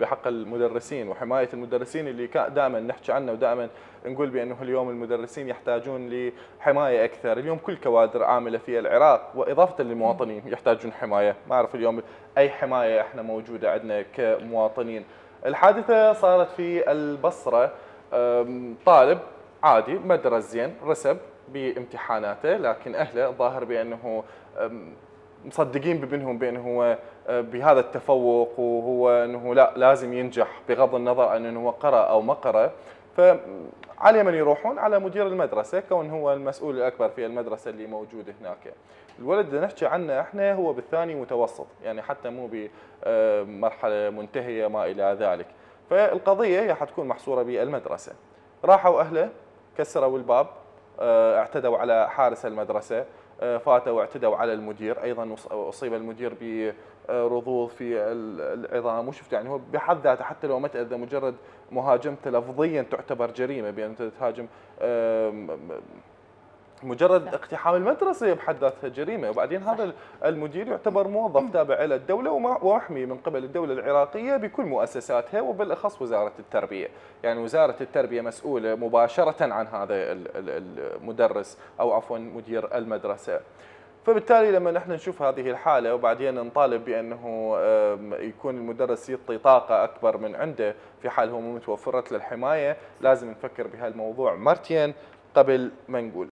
بحق المدرسين وحماية المدرسين اللي دائما نحكي عنه ودائما نقول بأنه اليوم المدرسين يحتاجون لحماية أكثر، اليوم كل كوادر عاملة في العراق وإضافة للمواطنين يحتاجون حماية، ما أعرف اليوم أي حماية إحنا موجودة عندنا كمواطنين. الحادثة صارت في البصرة. طالب عادي مدرس زين رسب بامتحاناته لكن أهله ظاهر بأنه مصدقين بابنهم بأنه هو آه، بهذا التفوق وهو أنه لا لازم ينجح بغض النظر عن أنه هو قرأ أو ما قرأ فعلى من يروحون على مدير المدرسة كون هو المسؤول الأكبر في المدرسة اللي موجوده هناك. الولد اللي نحكي عنه إحنا هو بالثاني متوسط يعني حتى مو بمرحله منتهية ما إلى ذلك. فالقضية هي حتكون محصورة بالمدرسة. راحوا أهله كسروا الباب آه، اعتدوا على حارس المدرسة آه، فاتوا واعتدوا على المدير أيضا أصيب المدير برضوض في العظام. وشفت يعني هو بحد ذاته حتى لو ما تأذى مجرد مهاجمته لفظيا تعتبر جريمة بأن تهاجم مجرد اقتحام المدرسة بحد ذاتها جريمة. وبعدين هذا المدير يعتبر موظف تابع إلى الدولة ومحمي من قبل الدولة العراقية بكل مؤسساتها وبالأخص وزارة التربية، يعني وزارة التربية مسؤولة مباشرة عن هذا المدرس أو عفوا مدير المدرسة. فبالتالي لما نحن نشوف هذه الحالة وبعدين نطالب بأنه يكون المدرس يعطي طاقة أكبر من عنده في حال هو متوفرة للحماية لازم نفكر بهالموضوع مرتين قبل ما نقول.